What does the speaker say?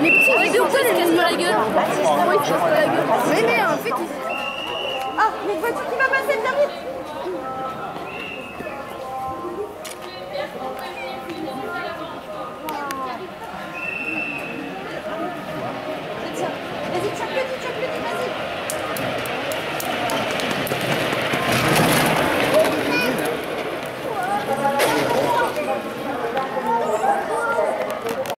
Mais pourquoi ils se cassent pas la gueule Mais mais en fait... Ah, mais voici qui va passer?